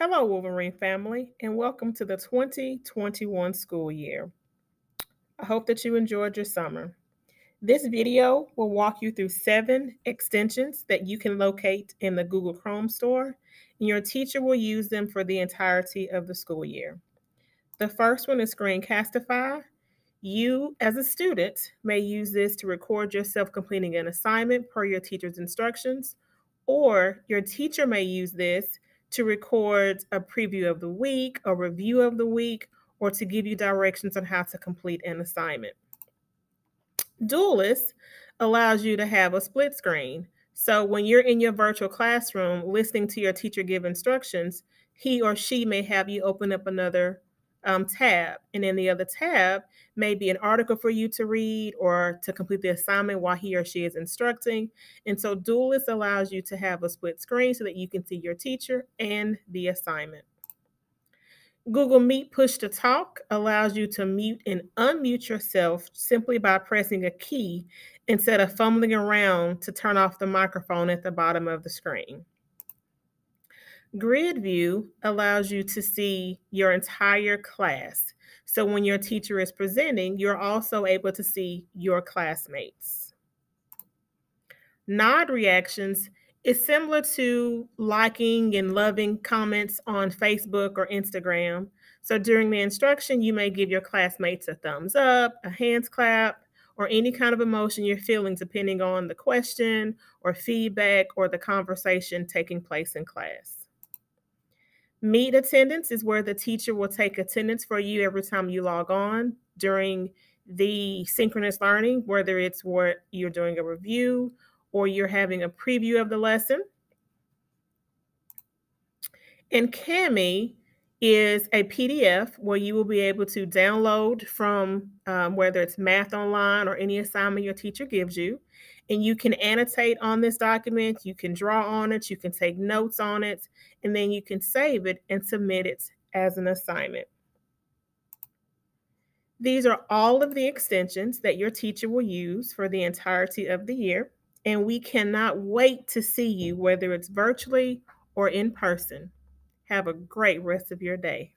Hello, Wolverine family, and welcome to the 2021 school year. I hope that you enjoyed your summer. This video will walk you through seven extensions that you can locate in the Google Chrome store, and your teacher will use them for the entirety of the school year. The first one is Screencastify. You, as a student, may use this to record yourself completing an assignment per your teacher's instructions, or your teacher may use this to record a preview of the week, a review of the week, or to give you directions on how to complete an assignment. Dualless allows you to have a split screen. So when you're in your virtual classroom listening to your teacher give instructions, he or she may have you open up another um, tab. And then the other tab may be an article for you to read or to complete the assignment while he or she is instructing. And so Dualless allows you to have a split screen so that you can see your teacher and the assignment. Google Meet Push to Talk allows you to mute and unmute yourself simply by pressing a key instead of fumbling around to turn off the microphone at the bottom of the screen. Grid view allows you to see your entire class. So when your teacher is presenting, you're also able to see your classmates. Nod reactions is similar to liking and loving comments on Facebook or Instagram. So during the instruction, you may give your classmates a thumbs up, a hands clap, or any kind of emotion you're feeling, depending on the question or feedback or the conversation taking place in class. Meet attendance is where the teacher will take attendance for you every time you log on during the synchronous learning, whether it's where you're doing a review or you're having a preview of the lesson. And Kami is a PDF where you will be able to download from um, whether it's math online or any assignment your teacher gives you. And you can annotate on this document, you can draw on it, you can take notes on it, and then you can save it and submit it as an assignment. These are all of the extensions that your teacher will use for the entirety of the year, and we cannot wait to see you, whether it's virtually or in person. Have a great rest of your day.